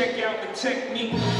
check out the technique.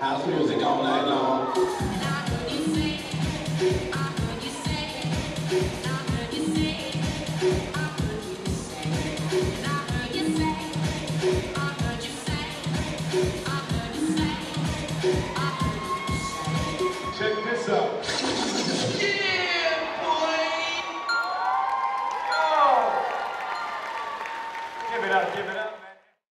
house music all night long.